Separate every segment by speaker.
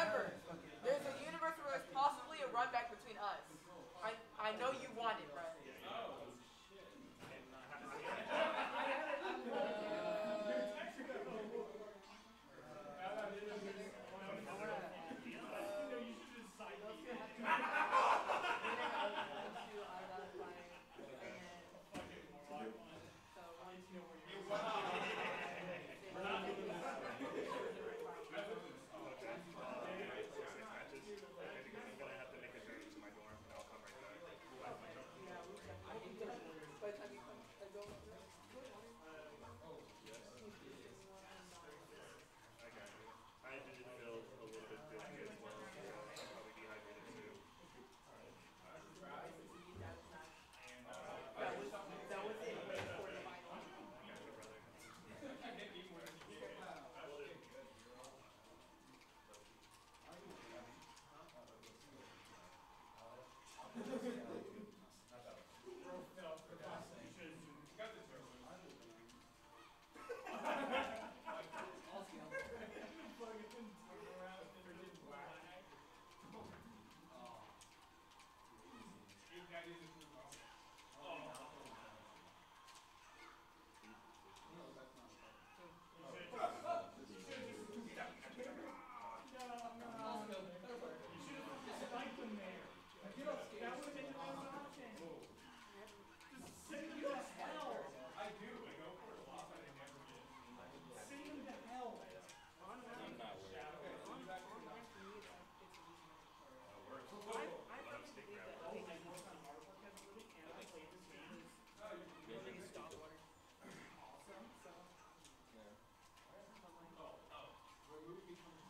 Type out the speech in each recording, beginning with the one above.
Speaker 1: There's a universe where there's possibly a run back between us. I, I know you want it, bro.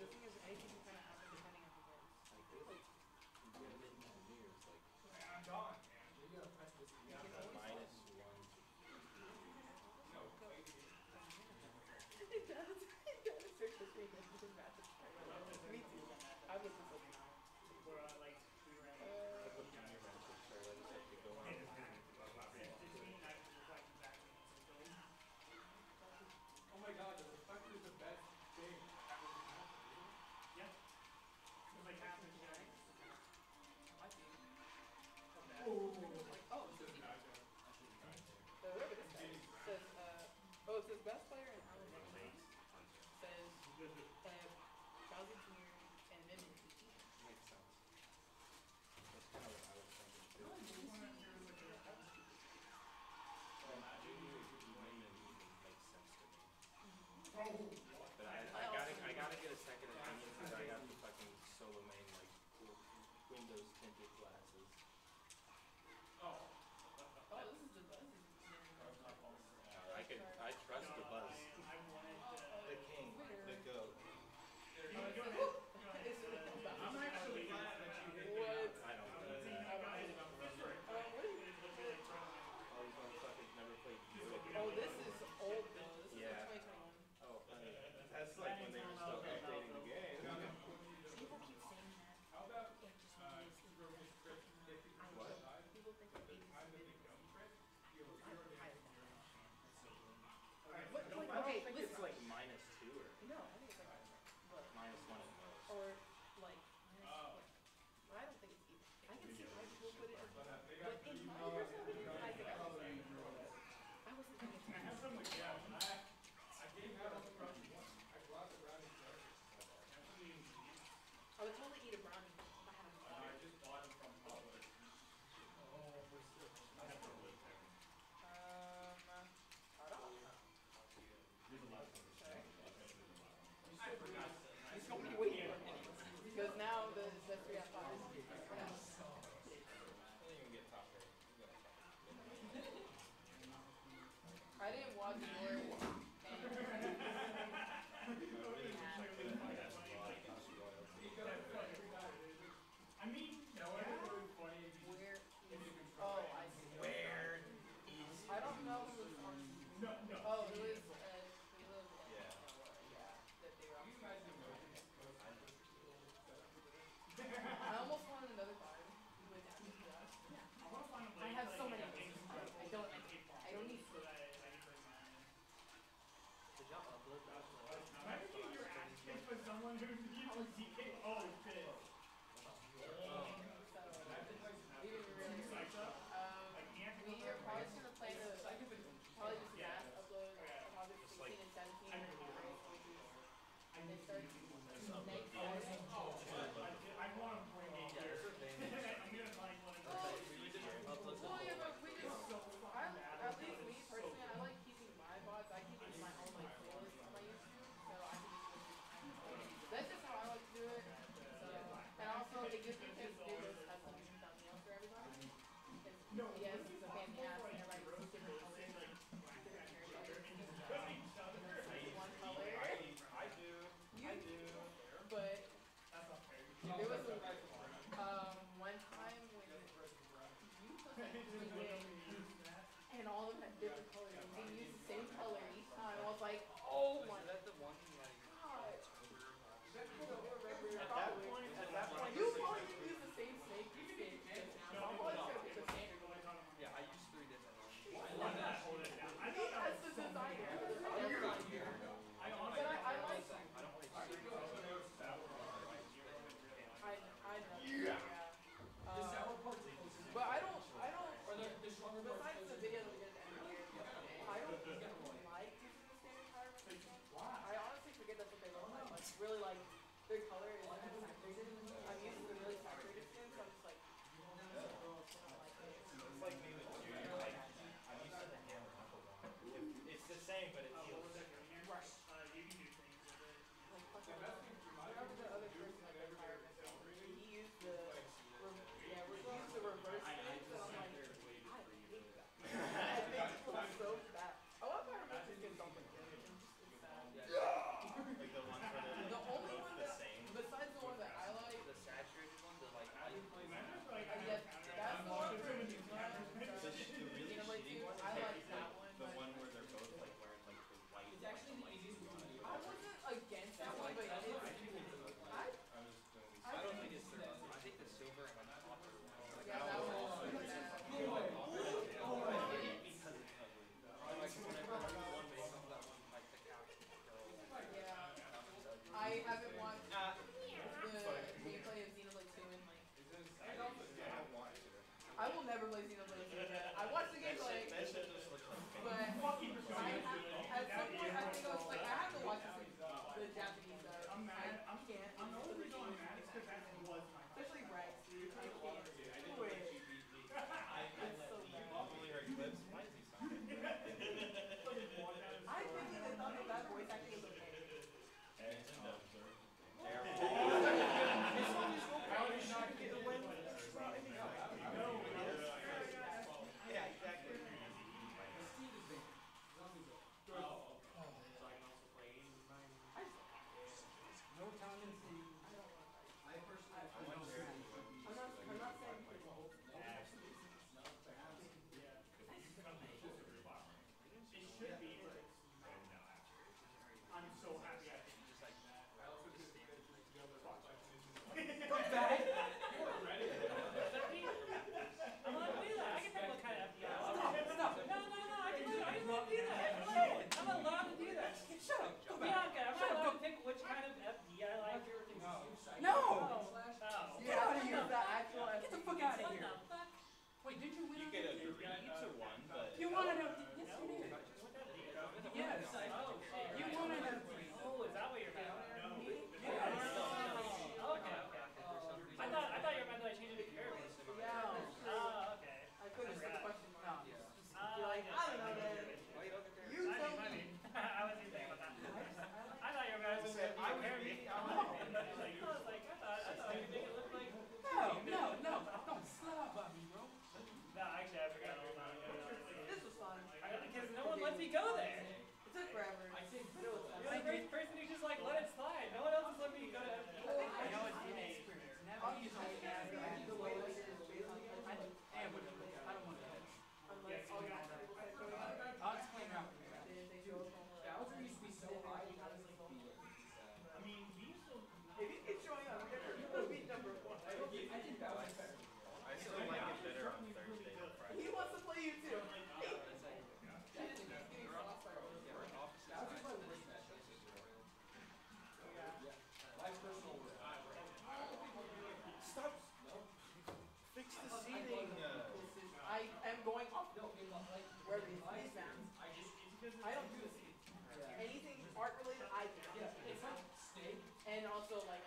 Speaker 1: The thing is, anything can kind of happen depending on the words. Like, like,
Speaker 2: you get written on the mirror, like, I'm gone.
Speaker 1: You gotta press this, you gotta minus one. No, it
Speaker 3: does. It does. Search the screen, it's just bad. But I, I gotta, I gotta get a second opinion because I got the fucking solo main like windows tinted Yeah.
Speaker 1: 150
Speaker 3: oh, all of them had different colors, and they used the same color each time, I was like, oh my
Speaker 4: Is that the one like?
Speaker 3: god.
Speaker 4: At that point, at that point,
Speaker 3: You probably didn't use the same snake skin. I'm probably just gonna pick the standard one.
Speaker 4: yeah, I used three different ones.
Speaker 5: I
Speaker 3: He
Speaker 5: thought that
Speaker 3: has the designer.
Speaker 5: I
Speaker 3: But
Speaker 5: honestly.
Speaker 3: I, I like,
Speaker 4: I don't like three.
Speaker 3: I, I know, yeah. Uh, but I don't, I don't, besides the video that we did at the end of the year, I don't like using the standard Pyra Mythra. I honestly forget that's what they look like, like, really like, their color is like saturated. I'm used to the really saturated skin, so I'm just like, I don't like it.
Speaker 4: It's like me with two. Like, I'm used to the hammer knuckle one. It's the same, but it feels.
Speaker 3: Right.
Speaker 5: Uh, you can do things with it.
Speaker 3: Like fucking, whatever the other person like the Pyra Mythra, he used the, re- yeah, he used the reverse spin, and I'm like, I hate that. I think it looks so bad. I want Pyra Mythra to get something good, it's just, it's sad.
Speaker 4: Like the ones where they're
Speaker 3: The only one
Speaker 4: the
Speaker 3: that,
Speaker 4: same.
Speaker 3: besides the one that I like,
Speaker 4: The saturated one, the like light blue.
Speaker 3: I guess that's the one for
Speaker 4: The, sh- the really
Speaker 3: Xenoblade
Speaker 4: shitty
Speaker 3: 2,
Speaker 4: one
Speaker 3: I
Speaker 4: is
Speaker 3: like that one,
Speaker 4: the
Speaker 3: but
Speaker 4: one where they're both like wearing like the white. It's actually the easiest one.
Speaker 3: I wasn't against that one, but it's, I,
Speaker 4: I was going.
Speaker 3: I
Speaker 4: I don't
Speaker 3: think-
Speaker 4: think it's the. I think the silver and like copper one.
Speaker 3: yeah, that one was really bad.
Speaker 4: Because it's ugly. Like whenever one makes up that one, like the caption goes.
Speaker 3: Yeah,
Speaker 4: That one's ugly.
Speaker 3: I haven't watched
Speaker 4: Nah,
Speaker 3: the gameplay of Xenoblade 2 in like,
Speaker 4: I don't want to.
Speaker 3: I will never play Xenoblade I
Speaker 4: am going up where these
Speaker 3: stands. I
Speaker 6: don't
Speaker 1: do this. Anything art related, I do.
Speaker 6: And
Speaker 2: also
Speaker 6: like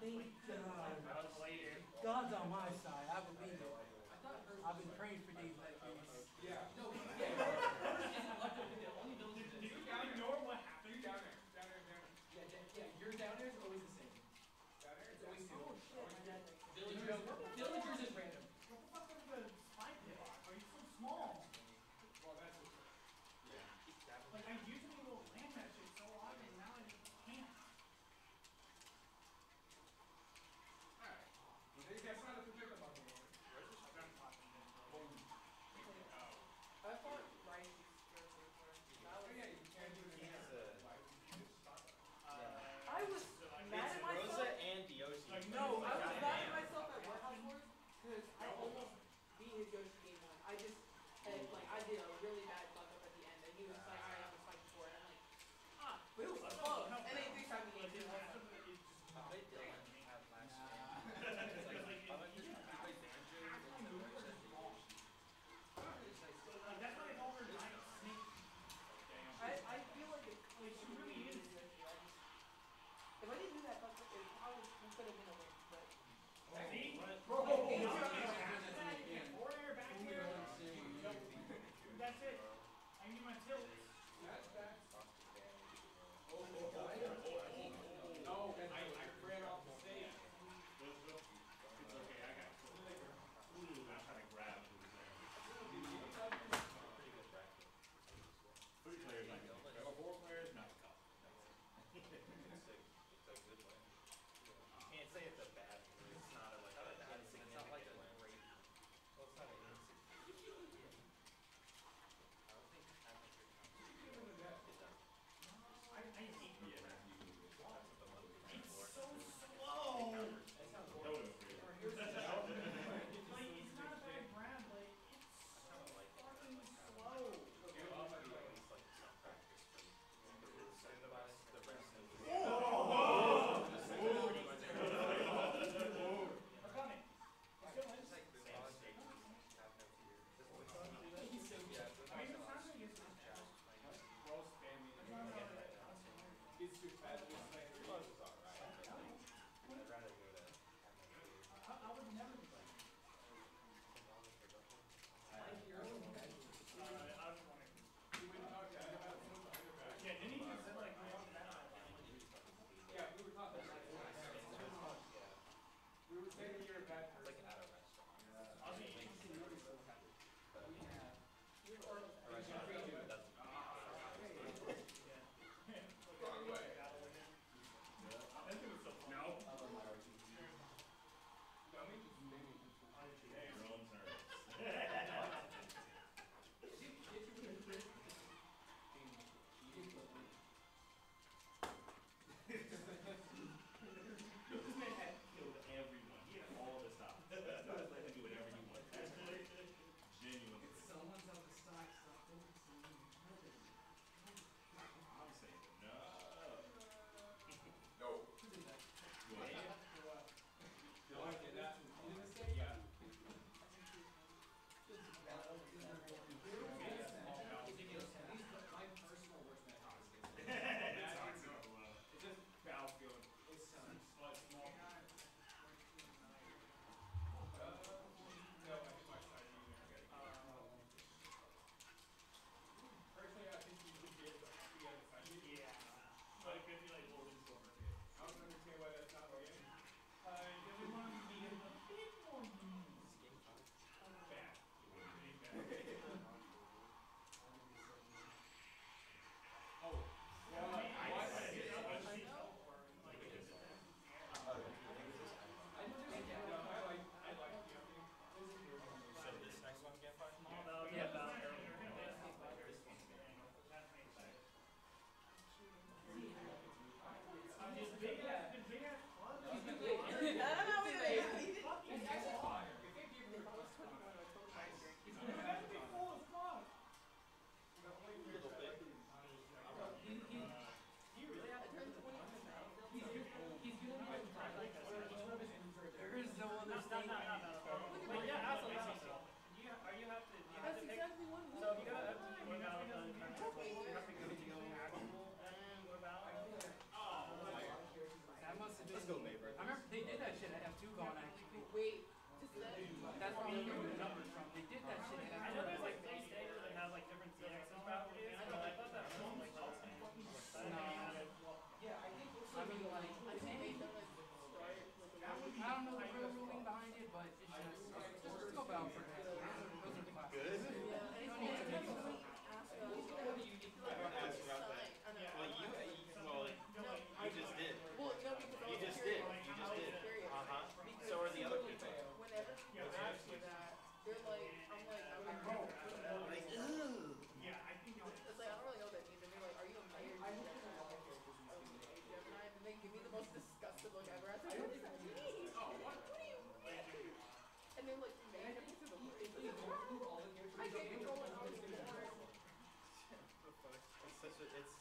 Speaker 1: think,
Speaker 3: uh,
Speaker 1: mean, she really is.
Speaker 3: If I didn't do that, it probably could have been a
Speaker 7: It's
Speaker 2: it's